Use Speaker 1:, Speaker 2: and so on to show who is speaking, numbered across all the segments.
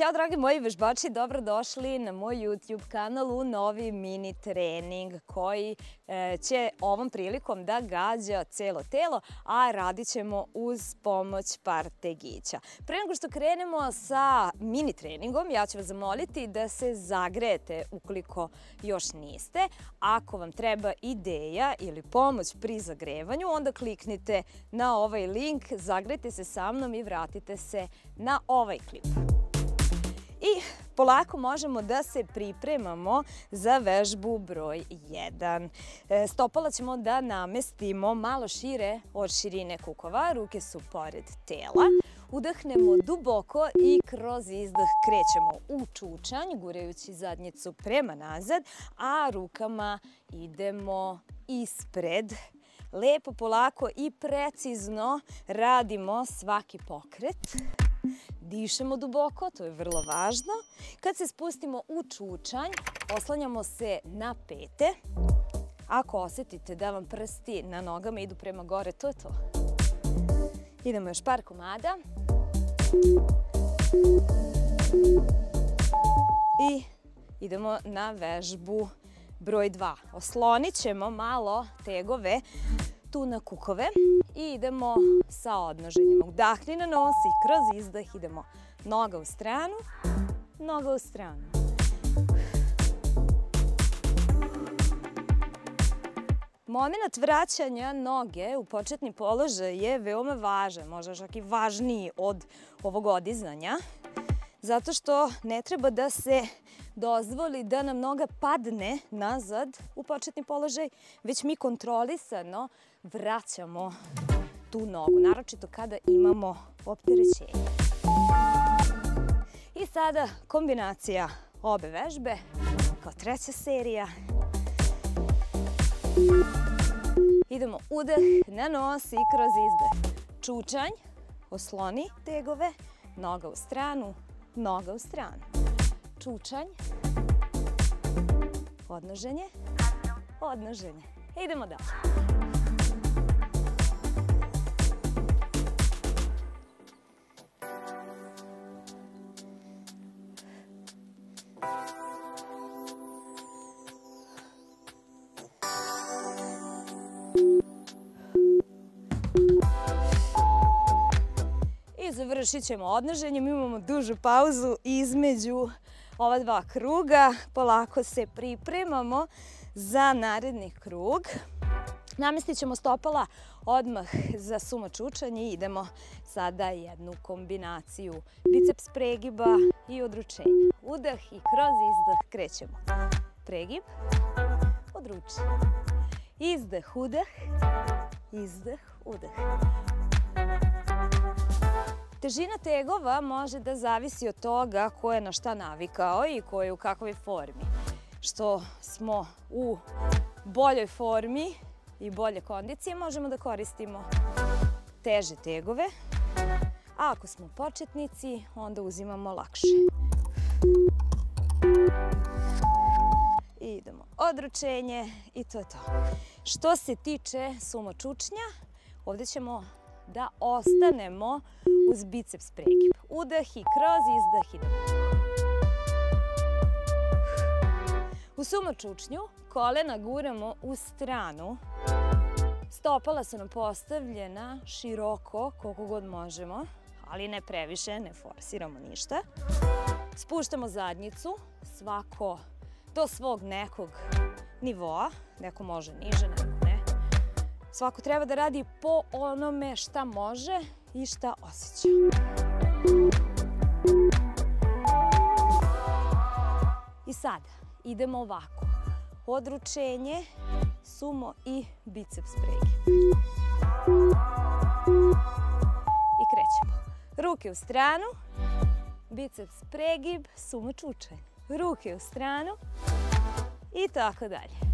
Speaker 1: Ćao dragi moji vežbači, dobrodošli na moj YouTube kanal u novi mini trening koji e, će ovom prilikom da gađa celo telo, a radit ćemo uz pomoć par tegića. Pre nego što krenemo sa mini treningom, ja ću vas zamoliti da se zagrejete ukoliko još niste. Ako vam treba ideja ili pomoć pri zagrevanju, onda kliknite na ovaj link, zagrejte se sa mnom i vratite se na ovaj klip. Polako možemo da se pripremamo za vežbu broj 1. E, stopala ćemo da namestimo malo šire od širine kukova, ruke su pored tela. Udahnemo duboko i kroz izdah krećemo u čučanj, gurajući zadnjicu prema nazad, a rukama idemo ispred lepo, polako i precizno radimo svaki pokret. Dišemo duboko, to je vrlo važno. Kad se spustimo u čučanj, oslanjamo se na pete. Ako osetite da vam prsti na nogama idu prema gore, to je to. Idemo još par komada. I idemo na vežbu broj 2. Oslonit ćemo malo tegove tu na kukove i idemo sa odnoženjem. Udahni na nos i kroz izdah idemo noga u stranu, noga u stranu. Moment vraćanja noge u početni položaj je veoma važan, možda čak i važniji od ovog odizanja, zato što ne treba da se dozvoli da nam noga padne nazad u početni položaj, već mi kontrolisano vraćamo tu nogu, naročito kada imamo opterećenje. I sada kombinacija obe vežbe kao treća serija. Idemo udah na nos i kroz izdah. Čučanj, osloni tegove, noga u stranu, noga u stranu. Čučanj, odnoženje, odnoženje. Idemo dalje. završit ćemo odnoženjem. Imamo dužu pauzu između ova dva kruga. Polako se pripremamo za naredni krug. Namestit ćemo stopala odmah za sumo čučanje i idemo sada jednu kombinaciju biceps pregiba i odručenja. Udah i kroz izdah krećemo. Pregib, odruči. Izdah, udah, izdah, udah. Težina tegova može da zavisi od toga ko je na šta navikao i ko je u kakvoj formi. Što smo u boljoj formi i bolje kondicije možemo da koristimo teže tegove, a ako smo početnici onda uzimamo lakše. idemo odručenje i to je to. Što se tiče sumočučnja, ovde ćemo da ostanemo uz biceps pregib. Udah i kroz izdah idemo. U sumočučnju kolena guramo u stranu. Stopala su nam postavljena široko, koliko god možemo, ali ne previše, ne forsiramo ništa. Spuštamo zadnjicu, svako do svog nekog nivoa, neko može niže, neko Svako treba da radi po onome šta može i šta osjeća. I sada idemo ovako. Odručenje, sumo i biceps pregib. I krećemo. Ruke u stranu, biceps pregib, sumo čučanje. Ruke u stranu i tako dalje.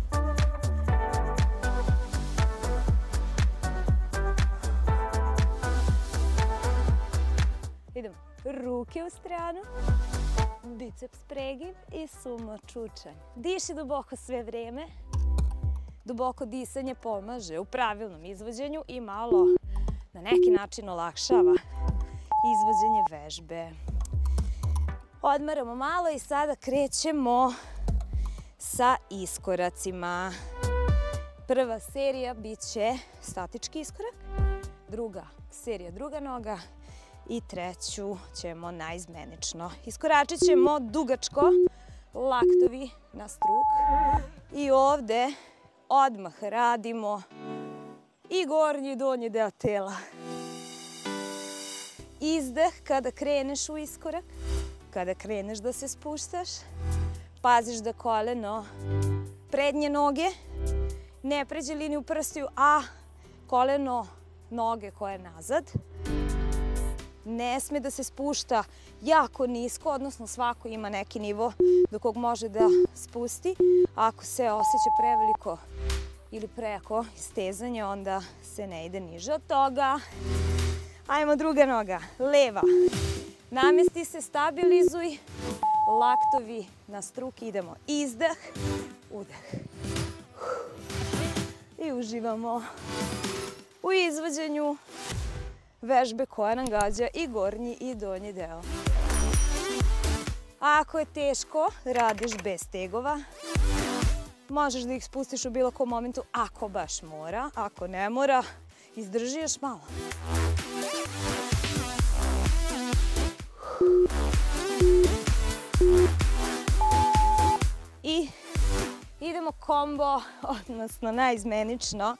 Speaker 1: Idemo ruke u stranu, biceps pregib i sumo čučanje. Diši duboko sve vreme. Duboko disanje pomaže u pravilnom izvođenju i malo na neki način olakšava izvođenje vežbe. Odmaramo malo i sada krećemo sa iskoracima. Prva serija bit će statički iskorak, druga serija druga noga i treću ćemo naizmenično. Iskoračit ćemo dugačko, laktovi na struk i ovde odmah radimo i gornji i donji deo tela. Izdah kada kreneš u iskorak, kada kreneš da se spuštaš, paziš da koleno prednje noge ne pređe liniju prstiju, a koleno noge koje je nazad ne sme da se spušta jako nisko, odnosno svako ima neki nivo do kog može da spusti. Ako se osjeća preveliko ili preko istezanje, onda se ne ide niže od toga. Ajmo druga noga, leva. Namesti se, stabilizuj, laktovi na struk, idemo. Izdah, udah. I uživamo u izvođenju vežbe koja nam gađa i gornji i donji deo. Ako je teško, radiš bez tegova. Možeš da ih spustiš u bilo kom momentu ako baš mora. Ako ne mora, izdrži još malo. I idemo kombo, odnosno najizmenično.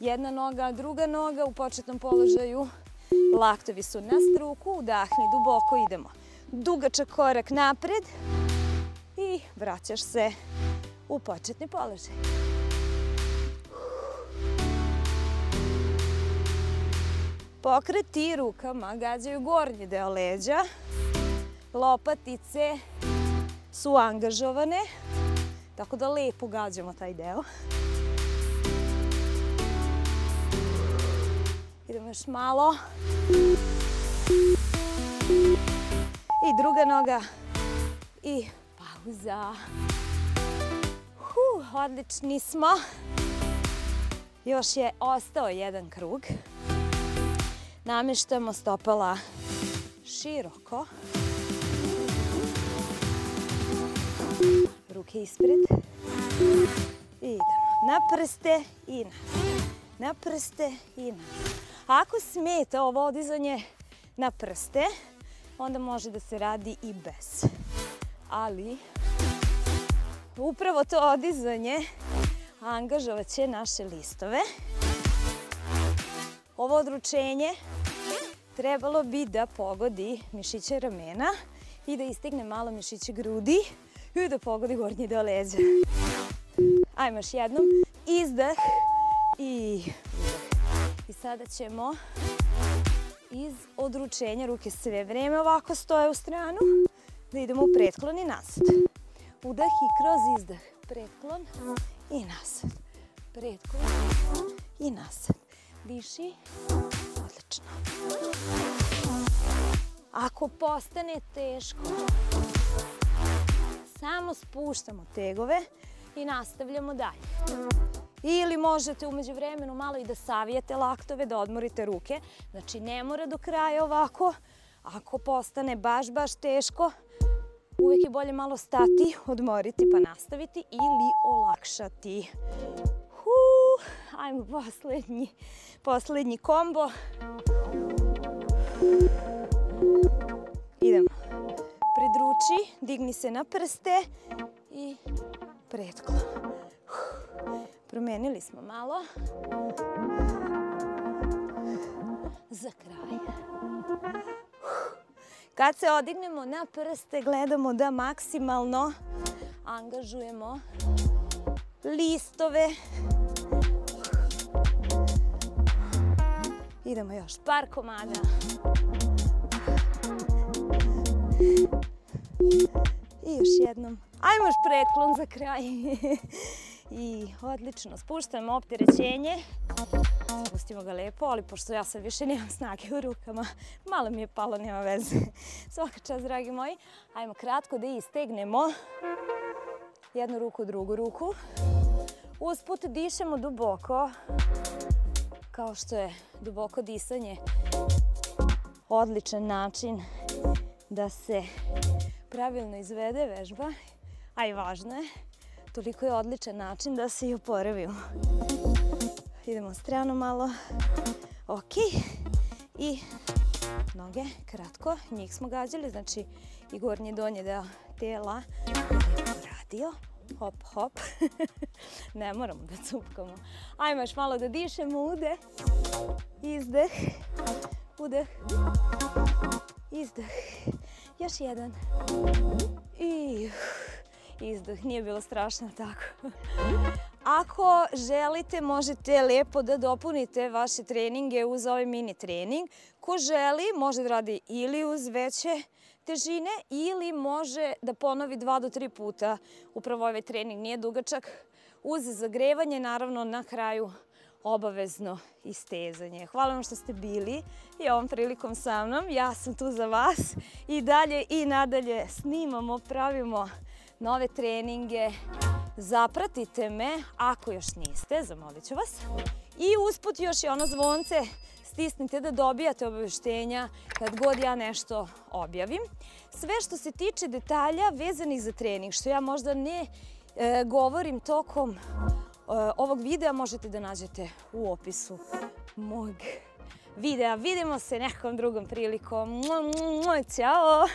Speaker 1: Jedna noga, druga noga u početnom položaju. Laktovi su na struku, udahni duboko, idemo. Dugačak korak napred i vraćaš se u početni položaj. Pokreti rukama gađaju gornji deo leđa. Lopatice su angažovane, tako da lepo gađamo taj deo. Idemo još malo. I druga noga. I pauza. Huh, odlični smo. Još je ostao jedan krug. Nameštamo stopala široko. Ruke ispred. I idemo na prste i nazad. Na prste i nazad. Ako smeta ovo odizanje na prste, onda može da se radi i bez. Ali, upravo to odizanje angažovat će naše listove. Ovo odručenje trebalo bi da pogodi mišiće ramena i da istigne malo mišiće grudi i da pogodi gornji deo leđa. Ajmo još jednom. Izdah I sada ćemo iz odručenja, ruke sve vreme ovako stoje u stranu, da idemo u pretklon i nazad. Udah i kroz izdah. Pretklon i nazad. Pretklon i nazad. Diši. Odlično. Ako postane teško, samo spuštamo tegove i nastavljamo dalje. Ili možete umeđu vremenu malo i da savijete laktove, da odmorite ruke. Znači ne mora do kraja ovako. Ako postane baš, baš teško, uvek je bolje malo stati, odmoriti pa nastaviti ili olakšati. Ajmo poslednji, poslednji kombo. Idemo. Pridruči, digni se na prste i pretklon. Promenili smo malo. Za kraj. Kad se odignemo na prste, gledamo da maksimalno angažujemo listove. Idemo još par komada. I još jednom. Ajmo još pretklon za kraj. I odlično, spuštamo opterećenje. Spustimo ga lepo, ali pošto ja sad više nemam snage u rukama, malo mi je palo, nema veze. Svaka čast, dragi moji. Ajmo kratko da istegnemo jednu ruku, drugu ruku. Usput dišemo duboko, kao što je duboko disanje odličan način da se pravilno izvede vežba, a i važno je, toliko je odličan način da se i oporavimo. Idemo strano malo. Ok. I noge, kratko, njih smo gađali, znači i gornji donji deo tela radio. Hop, hop. ne moramo da cupkamo. Ajmo još malo da dišemo, udeh, izdeh, udeh, izdeh. Još jedan. I izdah, nije bilo strašno tako. Ako želite, možete lepo da dopunite vaše treninge uz ovaj mini trening. Ko želi, može da radi ili uz veće težine ili može da ponovi dva do tri puta. Upravo ovaj trening nije dugačak. Uz zagrevanje, naravno, na kraju obavezno istezanje. Hvala vam što ste bili i ovom prilikom sa mnom. Ja sam tu za vas i dalje i nadalje snimamo, pravimo nove treninge. Zapratite me, ako još niste, zamolit ću vas. I usput još i ono zvonce stisnite da dobijate obaveštenja kad god ja nešto objavim. Sve što se tiče detalja vezanih za trening, što ja možda ne e, govorim tokom e, ovog videa, možete da nađete u opisu mog videa. Vidimo se nekom drugom prilikom. Ćao!